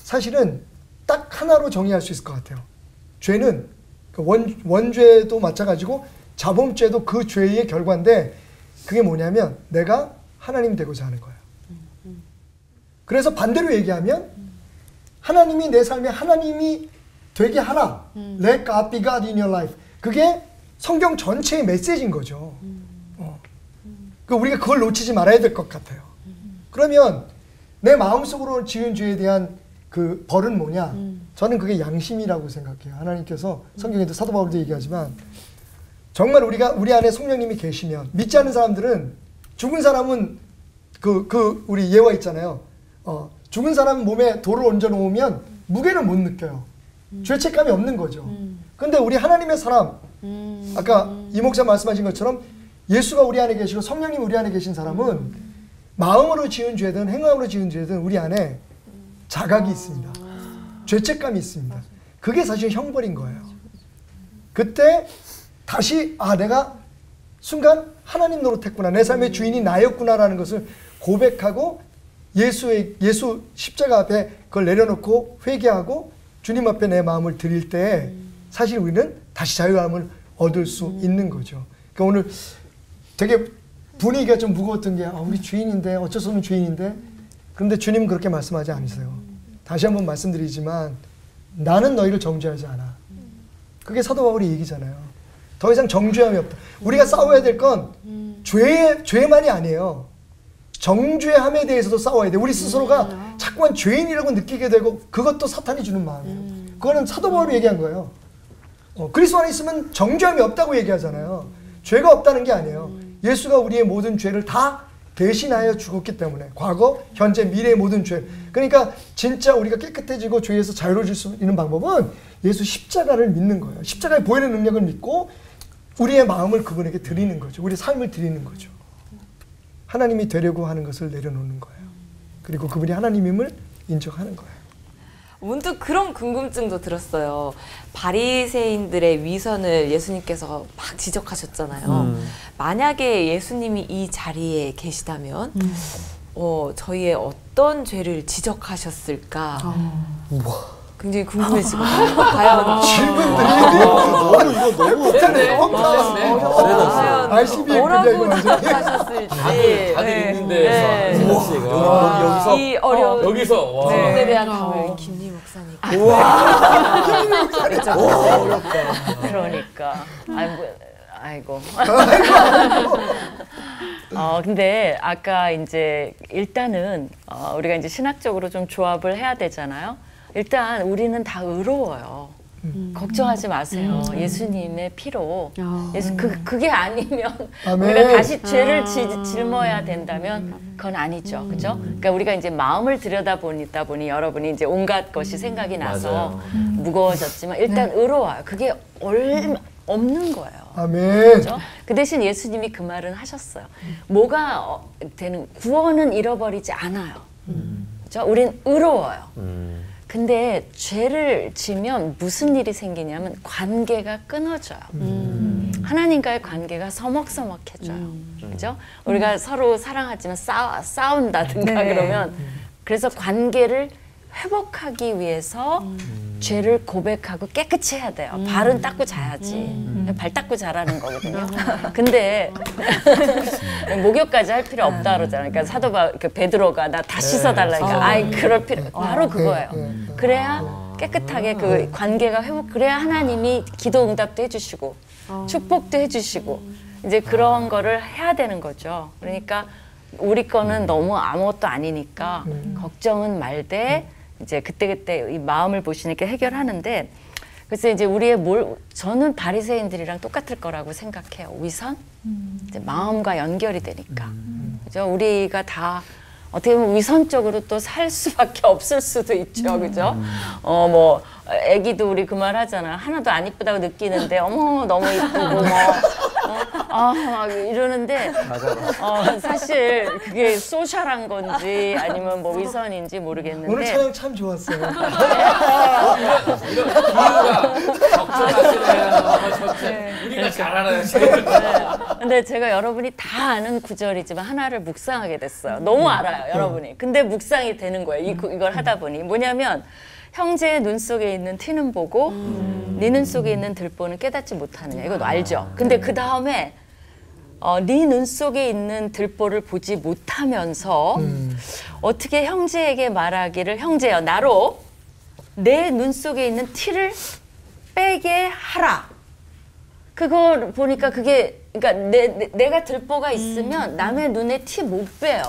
사실은 딱 하나로 정의할 수 있을 것 같아요. 죄는 그 원, 원죄도 마찬가지고 자범죄도 그 죄의 결과인데 그게 뭐냐면 내가 하나님 되고자 하는 거예요. 그래서 반대로 얘기하면 하나님이 내 삶에 하나님이 되게 하라. Let God be God in your life. 그게 성경 전체의 메시지인 거죠. 어. 그 우리가 그걸 놓치지 말아야 될 것 같아요. 그러면 내 마음속으로 지은 죄에 대한 그 벌은 뭐냐? 저는 그게 양심이라고 생각해요. 하나님께서 성경에도 사도 바울도 얘기하지만 정말 우리가 우리 안에 성령님이 계시면 믿지 않는 사람들은 죽은 사람은 그, 그 우리 예화 있잖아요. 어, 죽은 사람 몸에 돌을 얹어 놓으면 무게를 못 느껴요. 죄책감이 없는 거죠. 근데 우리 하나님의 사람, 아까 이 목사 말씀하신 것처럼 예수가 우리 안에 계시고 성령님 우리 안에 계신 사람은 마음으로 지은 죄든 행함으로 지은 죄든 우리 안에 자각이 있습니다. 죄책감이 있습니다. 그게 사실 형벌인 거예요. 그때 다시 아 내가 순간 하나님 노릇했구나 내 삶의 주인이 나였구나라는 것을 고백하고 예수의 예수 십자가 앞에 그걸 내려놓고 회개하고 주님 앞에 내 마음을 드릴 때 사실 우리는 다시 자유함을 얻을 수 있는 거죠. 그러니까 오늘 되게 분위기가 좀 무거웠던 게 아, 우리 주인인데 어쩔 수 없는 주인인데 그런데 주님은 그렇게 말씀하지 않으세요. 다시 한번 말씀드리지만 나는 너희를 정죄하지 않아. 그게 사도 바울의 얘기잖아요. 더 이상 정죄함이 없다. 우리가 싸워야 될 건 죄, 죄만이 아니에요. 정죄함에 대해서도 싸워야 돼. 우리 스스로가 자꾸만 죄인이라고 느끼게 되고 그것도 사탄이 주는 마음이에요. 그거는 사도 바울이 얘기한 거예요. 어, 그리스도 안에 있으면 정죄함이 없다고 얘기하잖아요. 죄가 없다는 게 아니에요. 예수가 우리의 모든 죄를 다 대신하여 죽었기 때문에 과거, 현재, 미래의 모든 죄. 그러니까 진짜 우리가 깨끗해지고 죄에서 자유로워질 수 있는 방법은 예수 십자가를 믿는 거예요. 십자가의 보이는 능력을 믿고 우리의 마음을 그분에게 드리는 거죠. 우리 삶을 드리는 거죠. 하나님이 되려고 하는 것을 내려놓는 거예요. 그리고 그분이 하나님임을 인정하는 거예요. 문득 그런 궁금증도 들었어요. 바리새인들의 위선을 예수님께서 막 지적하셨잖아요. 만약에 예수님이 이 자리에 계시다면 어, 저희의 어떤 죄를 지적하셨을까? 굉장히 궁금해지거든요. 과연 [LAUGHS] 질문들이 뭐 이거 너무 네. 아, ICBM 뭐라고 이거 완전. 생각하셨을지. 다들 다들 네. 있는 데에서 네. 한승환 씨가 여기서 이 어려운 여기서 와. 질문에 대한 어. 답을 김리 목사님. 그러니까. 아이고, 아이고. 어, 근데 아까 이제 일단은 어, 우리가 이제 신학적으로 좀 조합을 해야 되잖아요. 일단 우리는 다 의로워요. 걱정하지 마세요. 예수님의 피로. 어. 예수 그 그게 아니면 아멘. 우리가 다시 죄를 지, 짊어야 된다면 그건 아니죠. 그죠? 그러니까 우리가 이제 마음을 들여다 보니다 보니 여러분이 이제 온갖 것이 생각이 나서 맞아요. 무거워졌지만 일단 의로워요. 그게 얼마 없는 거예요. 아멘. 그죠? 그 대신 예수님이 그 말은 하셨어요. 뭐가 어, 되는 구원은 잃어버리지 않아요. 그죠? 우린 의로워요. 음. 근데 죄를 지면 무슨 일이 생기냐면 관계가 끊어져요. 하나님과의 관계가 서먹서먹해져요. 그죠? 우리가 서로 사랑하지만 싸, 싸운다든가 네. 그러면 그래서 관계를 회복하기 위해서 죄를 고백하고 깨끗이 해야 돼요. 발은 닦고 자야지. 발 닦고 자라는 거거든요. [LAUGHS] 근데 목욕까지 할 필요 없다 그러잖아요. 그러니까 사도 바, 그 베드로가 나 다 씻어 달라니까. 아 이 그럴 필요. 바로 그거예요. 그래야 깨끗하게 그 관계가 회복. 그래야 하나님이 기도 응답도 해 주시고 축복도 해 주시고 이제 그런 거를 해야 되는 거죠. 그러니까 우리 거는 너무 아무것도 아니니까 걱정은 말되 이제 그때그때 이 마음을 보시니까 해결하는데 그래서 이제 우리의 몰 저는 바리새인들이랑 똑같을 거라고 생각해요. 위선 이제 마음과 연결이 되니까 그죠? 우리가 다 어떻게 보면 위선적으로 또 살 수밖에 없을 수도 있죠, 그죠? 어 뭐 아기도 우리 그 말 하잖아. 하나도 안 이쁘다고 느끼는데 어머 너무 이쁘고 뭐 어, 아막 이러는데 어, 사실 그게 소셜한 건지 아니면 뭐 위선인지 모르겠는데 오늘 촬영 참 좋았어요. 걱정하시네요. 우리가 잘 알아요. 근데 제가 여러분이 다 아는 구절이지만 하나를 묵상하게 됐어요. 너무 알아요, 여러분이. 근데 묵상이 되는 거예요. 이, 이걸 하다 보니 뭐냐면 형제의 눈 속에 있는 티는 보고 네눈 속에 있는 들보는 깨닫지 못하느냐. 이거 알죠? 근데 그 다음에 어, 네눈 속에 있는 들보를 보지 못하면서 어떻게 형제에게 말하기를 형제여 나로 내 눈 속에 있는 티를 빼게 하라. 그걸 보니까 그게 그러니까 내, 내- 내 가 들보가 있으면 남의 눈에 티 못 빼요.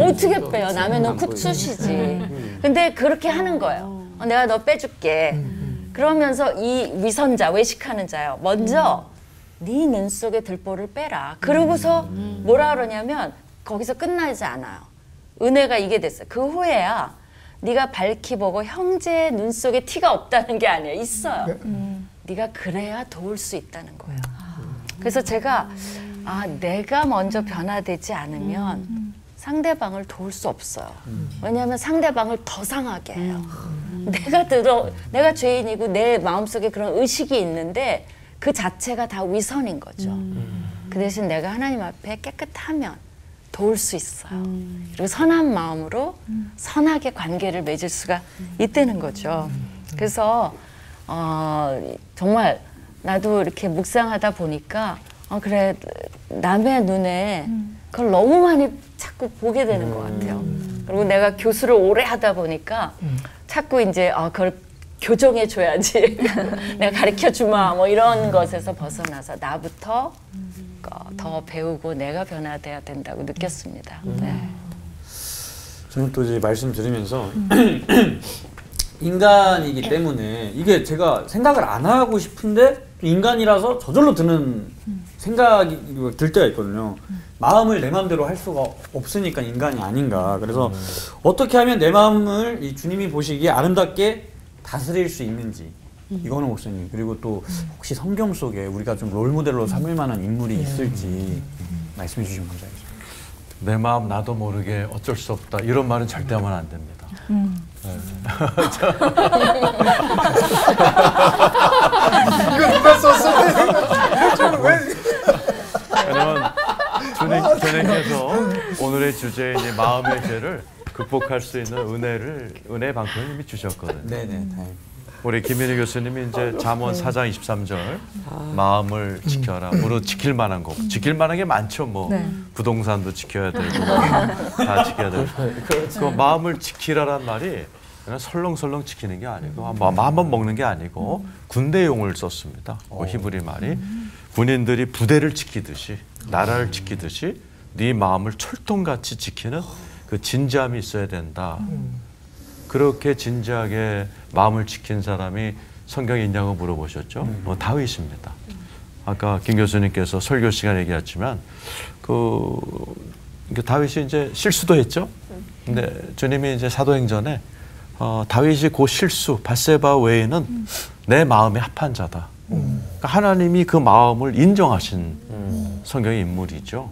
어떻게 빼요? 남의 눈 쿡 쑤시지. 근데 그렇게 하는 거예요. 어, 내가 너 빼줄게. 그러면서 이 위선자 외식하는 자요. 먼저 네 눈 속에 들보를 빼라. 그러고서 뭐라 그러냐면 거기서 끝나지 않아요. 은혜가 이게 됐어요. 그 후에야 네가 밝히 보고 형제의 눈 속에 티가 없다는 게 아니에요. 있어요. 네가 그래야 도울 수 있다는 거예요. 그래서 제가 아 내가 먼저 변화되지 않으면 상대방을 도울 수 없어요. 왜냐하면 상대방을 더 상하게 해요. 내가 들어 내가 죄인이고 내 마음속에 그런 의식이 있는데 그 자체가 다 위선인 거죠. 그 대신 내가 하나님 앞에 깨끗하면 도울 수 있어요. 그리고 선한 마음으로 선하게 관계를 맺을 수가 있다는 거죠. 그래서 어, 정말 나도 이렇게 묵상하다 보니까 어, 그래 남의 눈에 그걸 너무 많이 자꾸 보게 되는 것 같아요. 그리고 내가 교수를 오래 하다 보니까 자꾸 이제 아 그걸 교정해 줘야지. [LAUGHS] 내가 가르쳐 주마 뭐 이런 것에서 벗어나서 나부터 어, 더 배우고 내가 변화돼야 된다고 느꼈습니다. 네. 저는 또 이제 말씀 들으면서 [CLEARS THROAT] 인간이기 때문에 이게 제가 생각을 안 하고 싶은데 인간이라서 저절로 드는 생각이 들 때가 있거든요. 마음을 내 마음대로 할 수가 없으니까 인간이 아닌가. 그래서 어떻게 하면 내 마음을 이 주님이 보시기에 아름답게 다스릴 수 있는지. 이거는 목사님 그리고 또 혹시 성경 속에 우리가 좀 롤모델로 삼을 만한 인물이 있을지 말씀해 주시면 감사하겠습니다. 내 마음 나도 모르게 어쩔 수 없다 이런 말은 절대 하면 안 됩니다. 이거 누가 썼어? 저는 왜? 왜냐면 주님, 주님께서 오늘의 주제인 이 마음의 죄를 극복할 수 있는 은혜를 은혜 방편을 이미 주셨거든요. 네네 다행입니다. 우리 김민희 교수님이 이제 잠언 4장 23절 마음을 지켜라. 무릇 지킬 만한 거. 지킬 만한 게 많죠. 뭐 네. 부동산도 지켜야 되고 [LAUGHS] 다 지켜야 되고. 그 마음을 지키라란 말이 그냥 설렁설렁 지키는 게 아니고 마- 마음만 먹는 게 아니고 군대용을 썼습니다. 그 히브리 말이 군인들이 부대를 지키듯이 나라를 지키듯이 네 마음을 철통같이 지키는 그 진지함이 있어야 된다. 그렇게 진지하게 마음을 지킨 사람이 성경에 있냐고 물어보셨죠? 뭐 다윗입니다. 아까 김 교수님께서 설교 시간에 얘기했지만 그 다윗이 이제 실수도 했죠. 근데 주님이 이제 사도행전에 어, 다윗이 그 실수 바세바 외에는 내 마음에 합한 자다. 그러니까 하나님이 그 마음을 인정하신 성경의 인물이죠.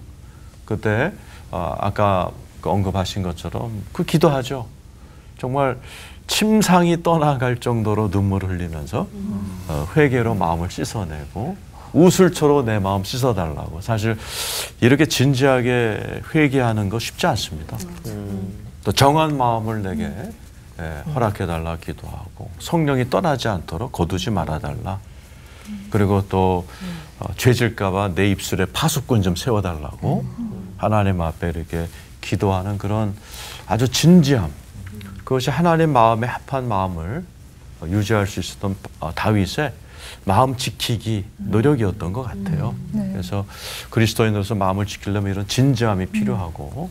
그때 어, 아까 그 언급하신 것처럼 그 기도하죠. 정말 침상이 떠나갈 정도로 눈물을 흘리면서 어, 회개로 마음을 씻어내고 우슬초로 내 마음 씻어달라고 사실 이렇게 진지하게 회개하는 거 쉽지 않습니다. 또 정한 마음을 내게 예, 허락해달라 기도하고 성령이 떠나지 않도록 거두지 말아달라. 그리고 또 어, 죄질까봐 내 입술에 파수꾼 좀 세워달라고 하나님 앞에 이렇게 기도하는 그런 아주 진지함. 그것이 하나님 마음에 합한 마음을 어, 유지할 수 있었던 어, 다윗의 마음 지키기 노력이었던 것 같아요. 그래서 그리스도인으로서 마음을 지키려면 이런 진지함이 필요하고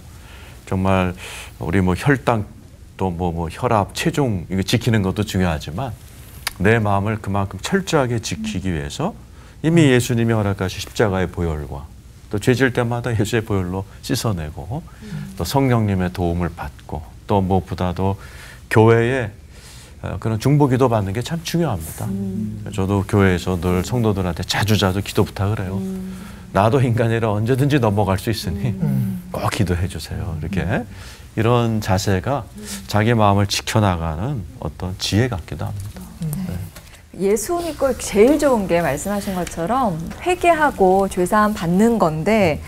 정말 우리 뭐 혈당 또뭐 뭐 혈압, 체중 이거 지키는 것도 중요하지만 내 마음을 그만큼 철저하게 지키기 위해서 이미 예수님이 허락하신 십자가의 보혈과 또 죄질 때마다 예수의 보혈로 씻어내고 또 성령님의 도움을 받고 또 무엇보다도 교회에 어, 그런 중보 기도 받는 게 참 중요합니다. 저도 교회에서 늘 성도들한테 자주자주 기도 부탁을 해요. 나도 인간이라 언제든지 넘어갈 수 있으니 꼭 기도해 주세요. 이렇게 이런 자세가 자기 마음을 지켜나가는 어떤 지혜 같기도 합니다. 예수 믿고 제일 좋은 게 말씀하신 것처럼 회개하고 죄사함 받는 건데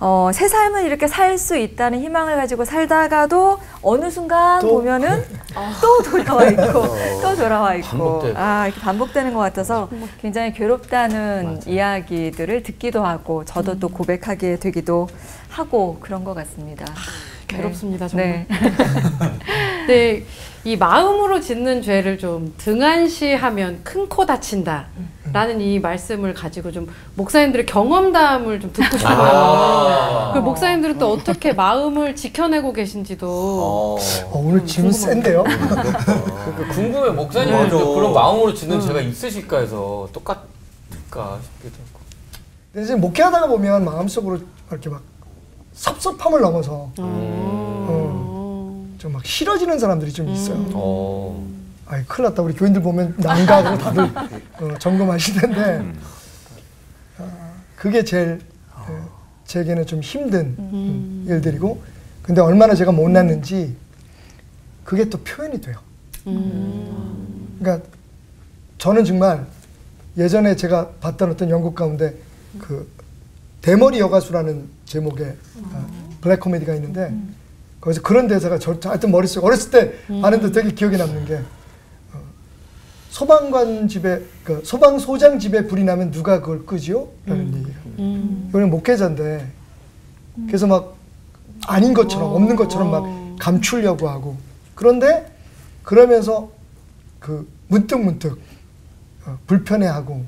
어, 새 삶을 이렇게 살 수 있다는 희망을 가지고 살다가도 어느 순간 또? 보면은 [LAUGHS] 또 돌아와 있고 [LAUGHS] 또 돌아와 있고 반복되고. 아 이렇게 반복되는 것 같아서 굉장히 괴롭다는 이야기들을 듣기도 하고 저도 또 고백하게 되기도 하고 그런 것 같습니다. 괴롭습니다, 네. 정말. 네, [LAUGHS] 이 마음으로 짓는 죄를 좀 등한시하면 큰 코 다친다. 라는 이 말씀을 가지고 좀 목사님들의 경험담을 좀 듣고 싶어요. 아. 그 목사님들은 또 어떻게 마음을 지켜내고 계신지도 어. 어, 오늘 짐 센데요. 그러니까 궁금해 목사님들도 그런 마음으로 짓는 죄가 있으실까 해서 똑같을까 싶기도 하고. 근데 이제 목회하다가 보면 마음속으로 이렇게 막 섭섭함을 넘어서 어, 좀 막 싫어지는 사람들이 좀 있어요. 어. 아이 큰일 났다. 우리 교인들 보면 난가하고 [LAUGHS] 다들 어, 점검하실 텐데 아, 그게 제일 어, 제게는 좀 힘든 음, 일들이고 근데 얼마나 제가 못났는지 그게 또 표현이 돼요. 그러니까 저는 정말 예전에 제가 봤던 어떤 연극 가운데 그 대머리 여가수라는 제목의 아, 블랙 코미디가 있는데 거기서 그런 대사가 저 하여튼 머릿속에 어렸을 때 하는데 되게 기억에 남는 게 어, 소방관 집에 그 소방 소장 집에 불이 나면 누가 그걸 끄지요? 라는 얘기예요. 이번에 목회자인데 그래서 막 아닌 것처럼 없는 것처럼 막 감추려고 하고. 그런데 그러면서 그 문득 문득 어, 불편해하고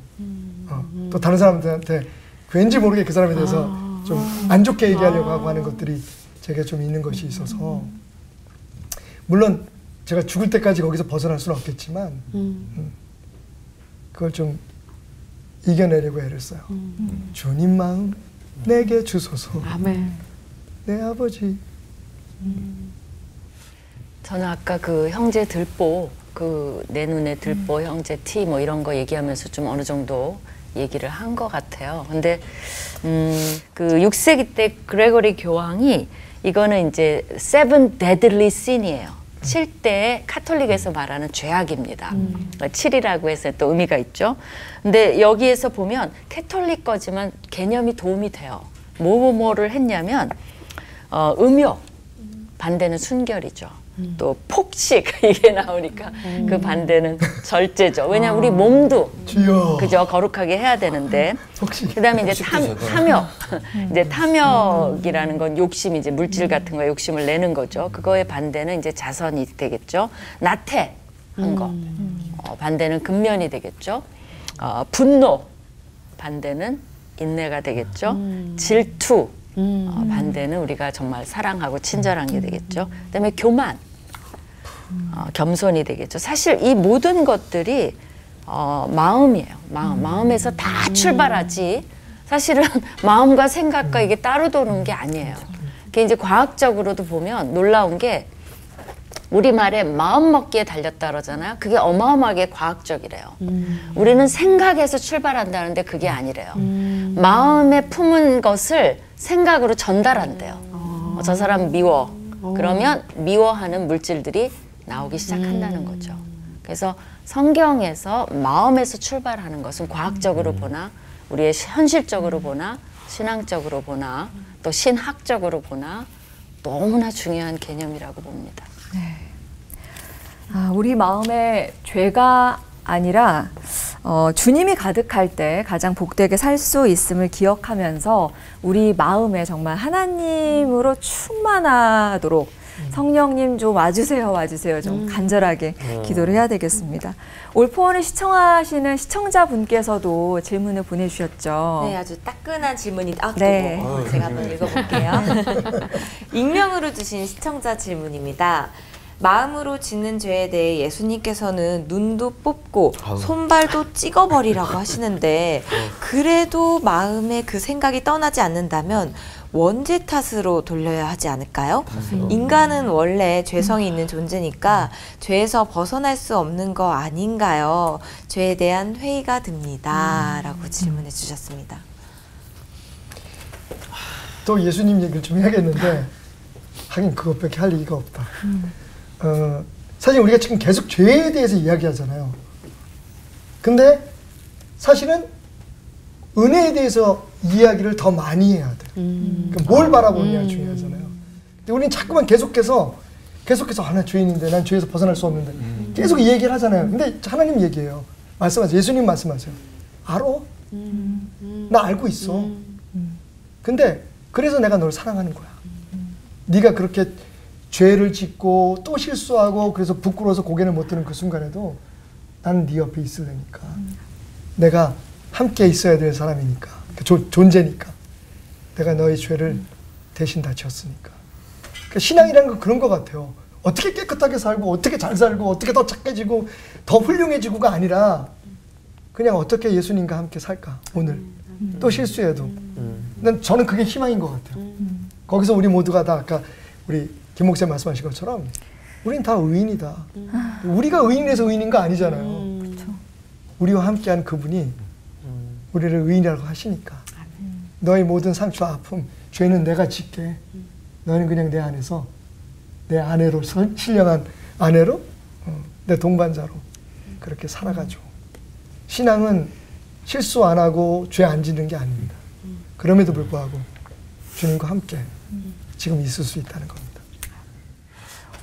어, 또 다른 사람들한테 왠지 모르게 그 사람에 대해서 좀안 좋게 얘기하려고 하고 하는 것들이 제게 좀 있는 것이 있어서. 물론 제가 죽을 때까지 거기서 벗어날 수는 없겠지만 음, 그걸 좀 이겨내려고 애를 써요. 주님 마음 내게 주소서. 아멘. 내 아버지. 저는 아까 그 형제 들보 그 내 눈에 들보 형제 티 뭐 이런 거 얘기하면서 좀 어느 정도 얘기를 한 것 같아요. 근데 음 그 6세기 때 그레고리 교황이 이거는 이제 seven deadly sin이에요. 7대 카톨릭에서 말하는 죄악입니다. 7이라고 해서 또 의미가 있죠. 근데 여기에서 보면 캐톨릭 거지만 개념이 도움이 돼요. 뭐뭐뭐를 했냐면 어, 음욕, 반대는 순결이죠. 또 폭식 [LAUGHS] 이게 나오니까 그 반대는 절제죠. 왜냐하면 우리 몸도 주의 거죠. 거룩하게 해야 되는데 혹시 그다음에 이제 탐. 탐욕 이제 탐욕이라는 건 욕심 이제 물질 같은 거 욕심을 내는 거죠. 그거의 반대는 이제 자선이 되겠죠. 나태한 거 어, 반대는 근면이 되겠죠. 어, 분노 반대는 인내가 되겠죠. 질투 어, 반대는 우리가 정말 사랑하고 친절한 게 되겠죠. 그다음에 교만 어, 겸손이 되겠죠. 사실 이 모든 것들이 어, 마음이에요. 마음, 마음에서 다 출발하지. 사실은 [LAUGHS] 마음과 생각과 이게 따로 도는 게 아니에요. 그게 이제 과학적으로도 보면 놀라운 게 우리말에 마음 먹기에 달렸다 그러잖아요. 그게 어마어마하게 과학적이래요. 우리는 생각에서 출발한다는데 그게 아니래요. 마음에 품은 것을 생각으로 전달한대요. 어, 저 사람 미워. 그러면 미워하는 물질들이 나오기 시작한다는 거죠. 그래서 성경에서 마음에서 출발하는 것은 과학적으로 보나 우리의 현실적으로 보나 신앙적으로 보나 또 신학적으로 보나 너무나 중요한 개념이라고 봅니다. 아, 우리 마음에 죄가 아니라 어, 주님이 가득할 때 가장 복되게 살 수 있음을 기억하면서 우리 마음에 정말 하나님으로 충만하도록 성령님 좀 와주세요, 와주세요. 좀 간절하게 기도를 해야 되겠습니다. 올포원을 시청하시는 시청자분께서도 질문을 보내주셨죠. 네, 아주 따끈한 질문이 아, 네. 또 제가 한번 읽어볼게요. [LAUGHS] 익명으로 주신 시청자 질문입니다. 마음으로 짓는 죄에 대해 예수님께서는 눈도 뽑고 아우. 손발도 찍어버리라고 [LAUGHS] 하시는데 그래도 마음에 그 생각이 떠나지 않는다면 원죄 탓으로 돌려야 하지 않을까요? 인간은 원래 죄성이 있는 존재니까 죄에서 벗어날 수 없는 거 아닌가요? 죄에 대한 회의가 듭니다. 라고 질문해 주셨습니다. 또 예수님 얘기를 좀 해야겠는데 [LAUGHS] 하긴 그것밖에 할 얘기가 없다. 어, 사실 우리가 지금 계속 죄에 대해서 이야기하잖아요. 근데 사실은 은혜에 대해서 이야기를 더 많이 해야 돼. 그러니까 뭘 바라보느냐 중요하잖아요. 근데 우리는 자꾸만 계속해서 계속해서 아, 나 죄인인데 난 죄에서 벗어날 수 없는데 계속 이 얘기를 하잖아요. 근데 하나님 얘기해요. 말씀하세요. 예수님 말씀하세요. 알아? 나 알고 있어. 근데 그래서 내가 널 사랑하는 거야. 네가 그렇게 죄를 짓고 또 실수하고 그래서 부끄러워서 고개를 못 드는 그 순간에도 나는 네 옆에 있을래니까. 내가 함께 있어야 될 사람이니까. 그 조- 존재니까. 내가 너의 죄를 대신 다 졌으니까. 그러니까 신앙이라는 건 그런 것 같아요. 어떻게 깨끗하게 살고 어떻게 잘 살고 어떻게 더 착해지고 더 훌륭해지고가 아니라 그냥 어떻게 예수님과 함께 살까 오늘 또 실수해도 난 저는 그게 희망인 것 같아요. 거기서 우리 모두가 다 아까 우리 김 목사 말씀하신 것처럼 우린 다 의인이다. 우리가 의인에서 의인인 거 아니잖아요. 우리와 함께한 그분이 우리를 의인이라고 하시니까 너의 모든 상처 아픔 죄는 내가 짓게 너는 그냥 내 안에서 내 아내로 선- 신령한 아내로 어, 내 동반자로 그렇게 살아가죠. 신앙은 실수 안 하고 죄 안 짓는 게 아닙니다. 그럼에도 불구하고 주님과 함께 지금 있을 수 있다는 겁니다.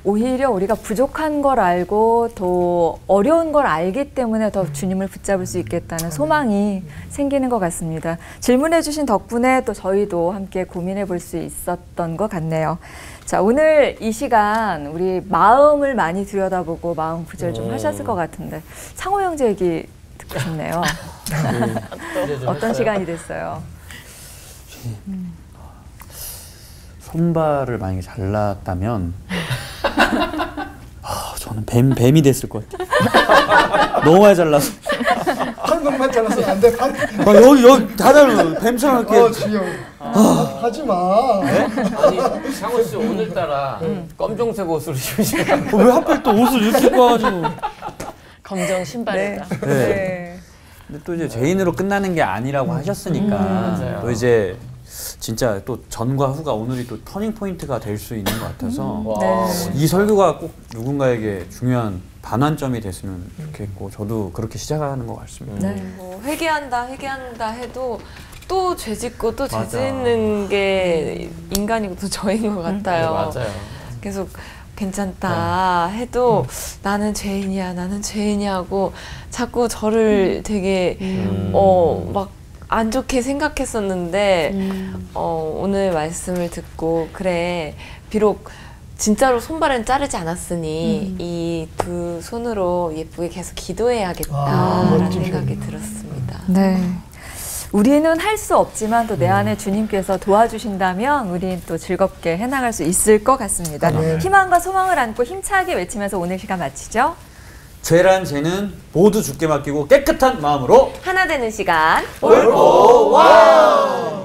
오히려 우리가 부족한 걸 알고 더 어려운 걸 알기 때문에 더 주님을 붙잡을 수 있겠다는 소망이 생기는 것 같습니다. 질문해 주신 덕분에 또 저희도 함께 고민해 볼 수 있었던 것 같네요. 자, 오늘 이 시간 우리 마음을 많이 들여다보고 마음 구절 좀 하셨을 것 같은데 상호 형제 얘기 듣고 싶네요. 이제 좀 [LAUGHS] 어떤 했어요. 시간이 됐어요? 손발을 만약에 잘랐다면 [LAUGHS] 아, 저는 뱀 뱀이 됐을 것 같아요. 너무 많이 잘라서 한번만 잘라서 안 돼. 반- 막 여기 여기 다들 뱀처럼 이렇게 어, 주여. 아, 하지 마. 아니 상호 씨 오늘따라 검정색 옷을 입으시고 어, 왜 하필 또 옷을 이렇게 입고 와가지고 검정 신발이다. 네. 근데 또 이제 죄인으로 끝나는 게 아니라고 하셨으니까 맞아요. 또 이제 진짜 또 전과 후가 오늘이 또 터닝 포인트가 될 수 있는 것 같아서 와, 이 설교가 꼭 누군가에게 중요한 반환점이 됐으면 좋겠고 저도 그렇게 시작하는 것 같습니다. 네. 뭐 회개한다 회개한다 해도 또 죄 짓고 또죄 맞아. 짓는 게 인간이고 또 저인 것 같아요. 네, 맞아요. 계속 괜찮다 해도 나는 죄인이야, 나는 죄인이야고 자꾸 저를 되게 어막 안 좋게 생각했었는데 음. 어, 오늘 말씀을 듣고 그래 비록 진짜로 손발은 자르지 않았으니 이두 손으로 예쁘게 계속 아, 기도해야겠다라는 멋진 생각이. 들었습니다. 네. 우리는 할 수 없지만 또 내 안에 주님께서 도와주신다면 우리는 또 즐겁게 해나갈 수 있을 것 같습니다. 아멘. 희망과 소망을 안고 힘차게 외치면서 오늘 시간 마치죠. 죄란 죄는 모두 죽게 맡기고 깨끗한 마음으로 하나 되는 시간 와!